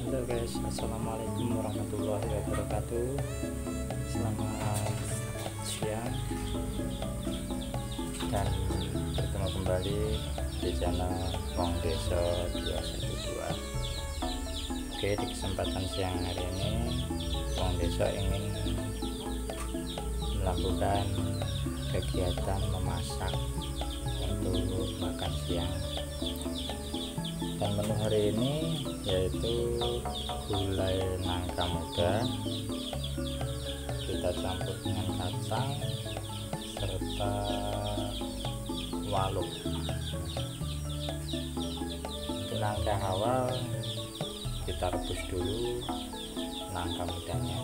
Halo guys, assalamualaikum warahmatullahi wabarakatuh. Selamat siang dan bertemu kembali di channel Wong Desa 212. Oke, di kesempatan siang hari ini Wong Desa ingin melakukan kegiatan memasak untuk makan siang dan menu hari ini yaitu gulai nangka muda. Kita campur dengan kacang serta waluk untuk nangka awal kita rebus dulu nangka mudanya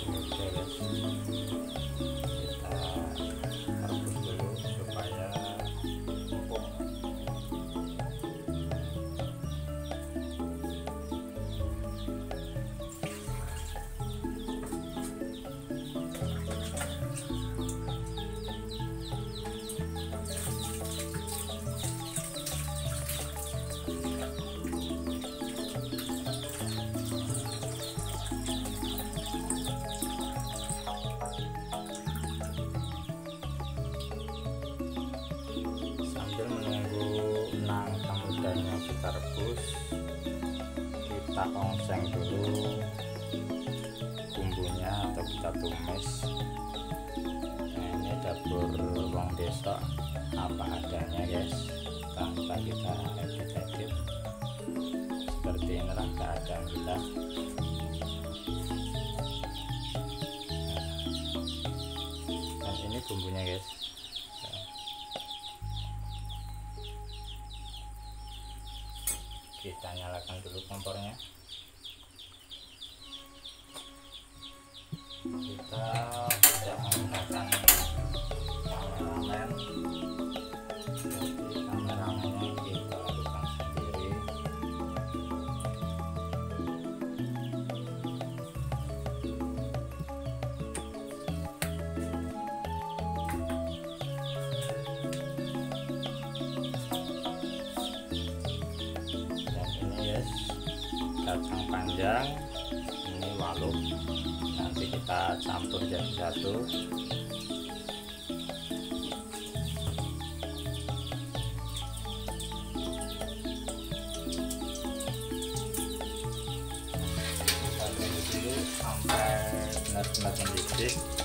nangka masih mudanya kita rebus kita ongseng dulu bumbunya atau kita tumis. Nah ini dapur wong desa apa adanya guys. Tanpa kita edit-edit seperti inilah keadaan kita. Dan ini bumbunya guys nyalakan dulu kompornya kita tidak menggunakan kameramen ini waluk nanti kita campur jadi satu. Sampai benar-benar mendidih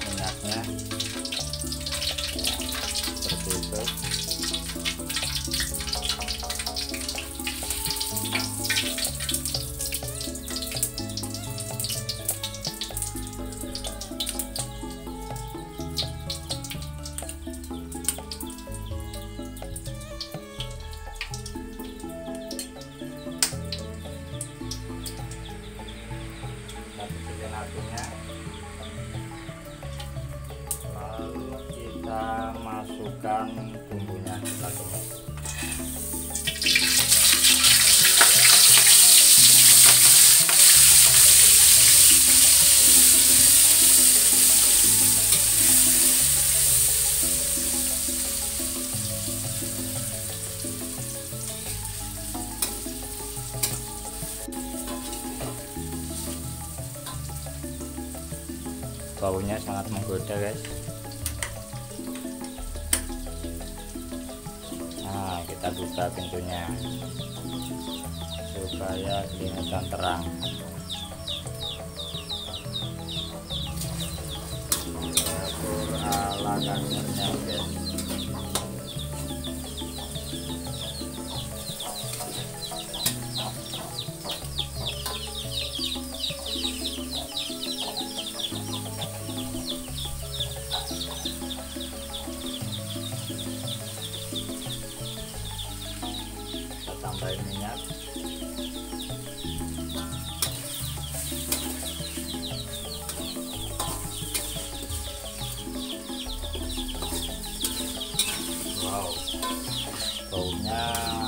masukkan bumbunya. Kita tumis baunya sangat menggoda guys buka pintunya supaya kelihatan terang dapur ala kasarnya guys wow baunya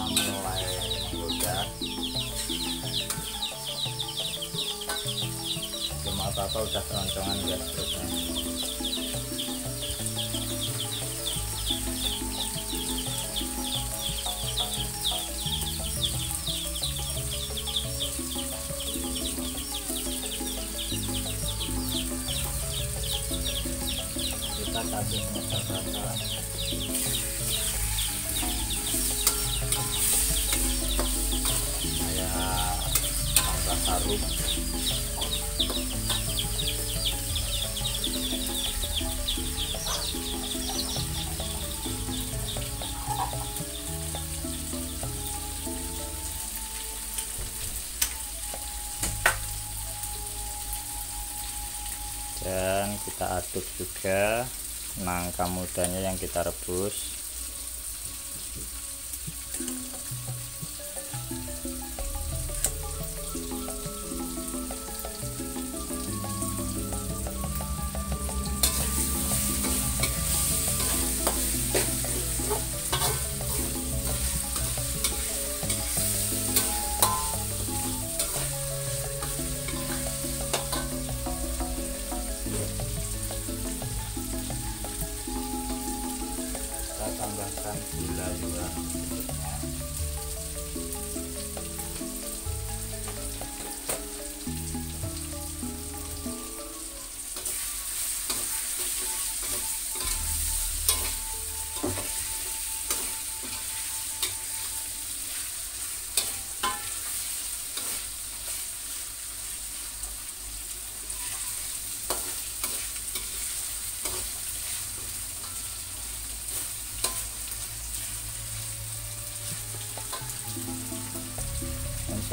mulai menggoda apa-apa udah keroncongan guys terusnya kita kasih semester juga nangka mudanya yang kita rebus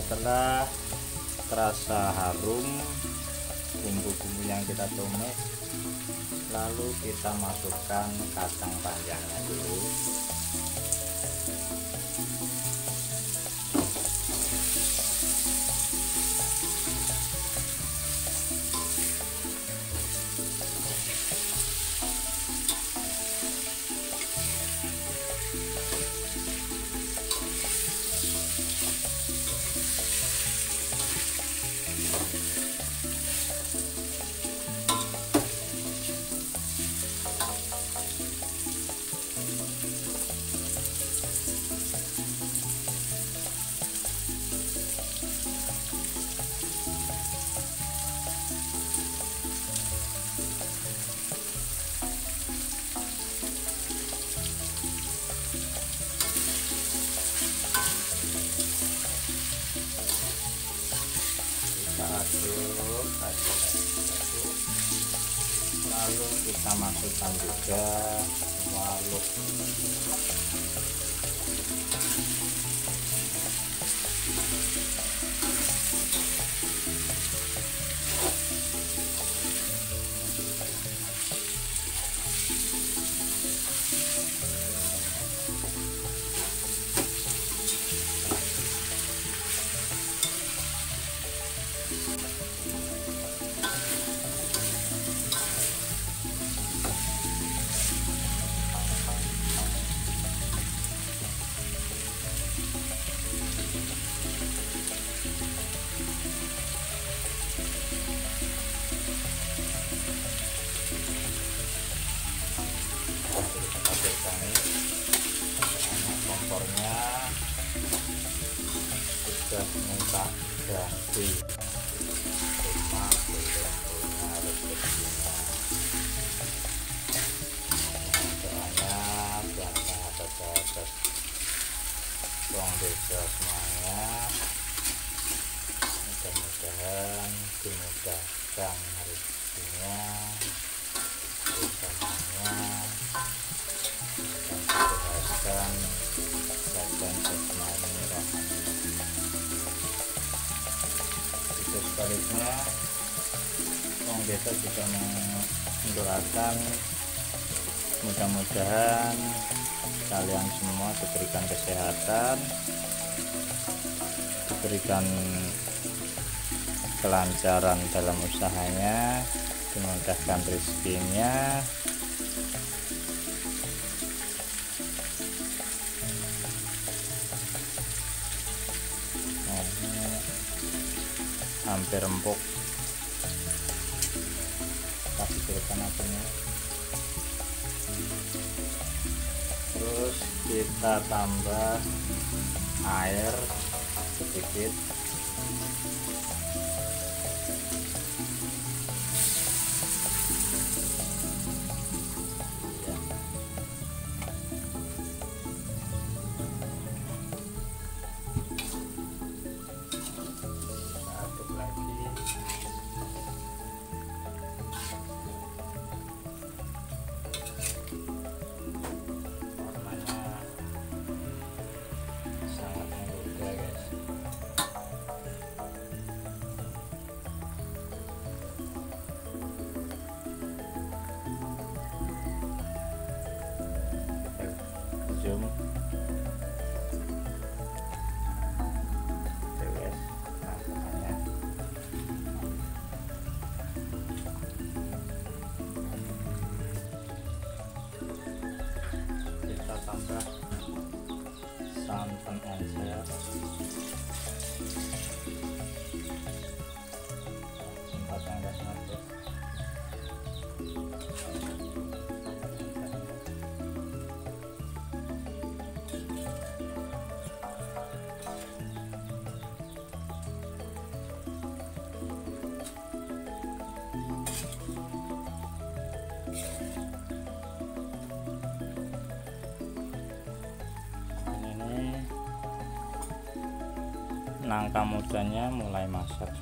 setelah terasa harum bumbu-bumbu yang kita tumis lalu kita masukkan kacang panjangnya dulu minta ganti cuma sebaliknya Wong desa juga mendoakan mudah-mudahan kalian semua diberikan kesehatan diberikan kelancaran dalam usahanya dimudahkan rezekinya sampai rempuk. Kasih turunkan apinya. Terus kita tambah air sedikit. Nangka mudanya mulai masak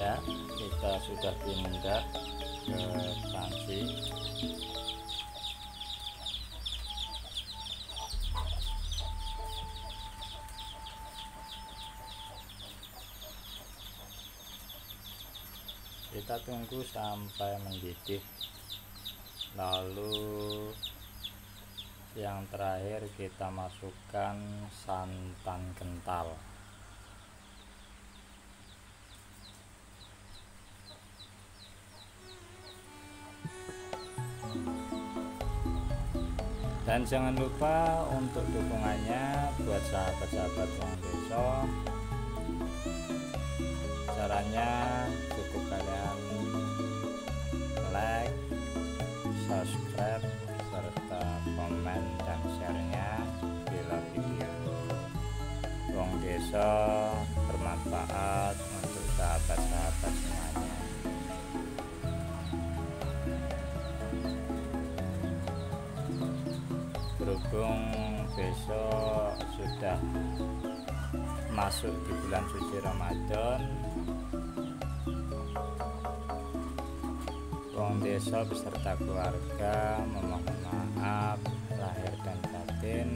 ya kita sudah pindah ke panci. Kita tunggu sampai mendidih. Lalu yang terakhir kita masukkan santan kental dan jangan lupa untuk dukungannya buat sahabat-sahabat Wong Deso caranya cukup kalian like subscribe serta komen dan sharenya bila video Wong Desa bermanfaat untuk sahabat-sahabat berhubung besok sudah masuk di bulan suci Ramadan. Wong desa beserta keluarga memohon maaf lahir dan batin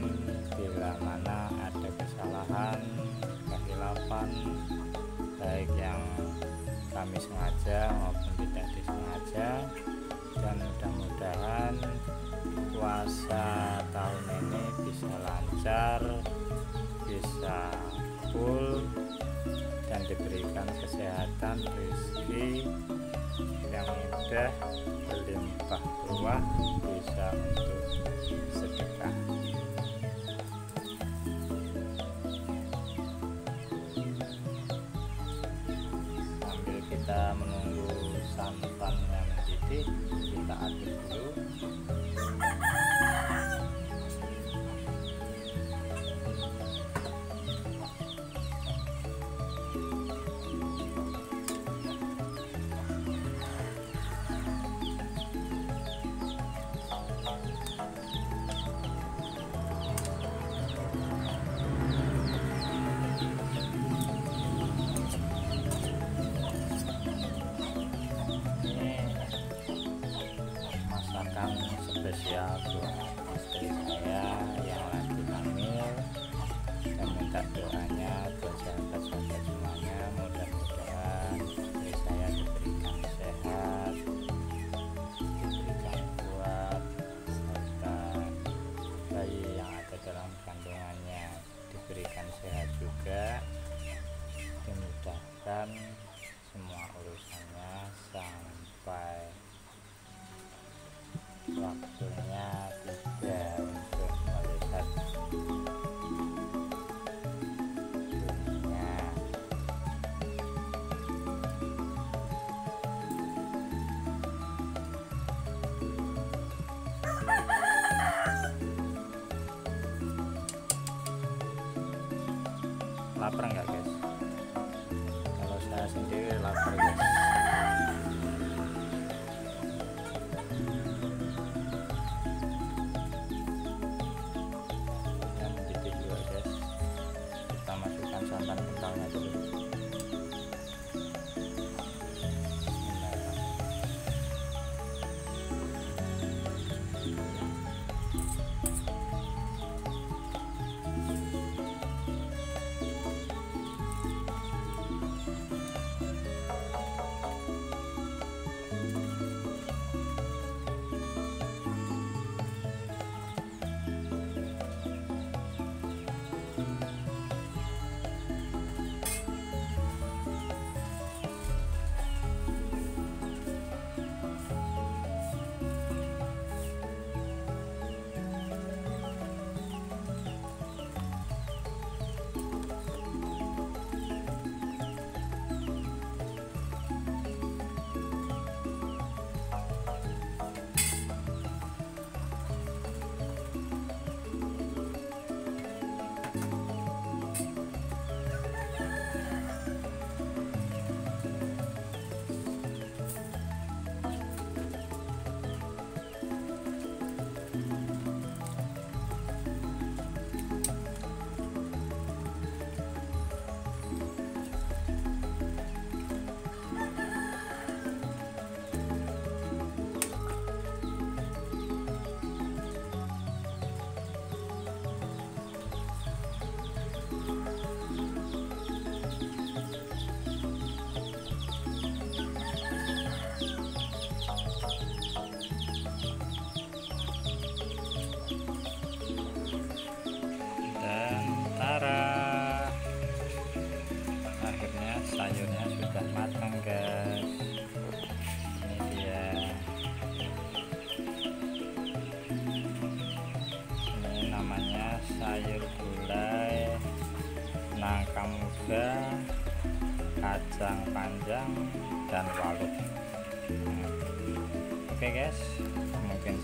bila mana ada kesalahan kehilafan baik yang kami sengaja maupun tidak disengaja dan mudah-mudahan puasa tahun ini bisa lancar bisa full dan diberikan kesehatan rezeki yang mudah berlimpah ruah bisa untuk sedekah. Sambil kita menunggu santannya mendidih kita aduk dulu spesial buat istri saya yang lagi hamil dan minta doanya buat sahabat-sahabat semuanya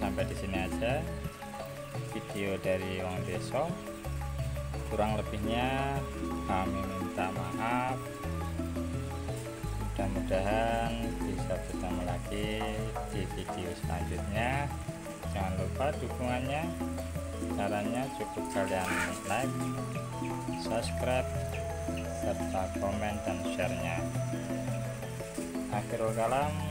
sampai di sini aja. Video dari Wong Deso kurang lebihnya kami minta maaf. Mudah-mudahan bisa bertemu lagi di video selanjutnya. Jangan lupa dukungannya. Caranya cukup kalian like subscribe serta komen dan share nya akhirul kalam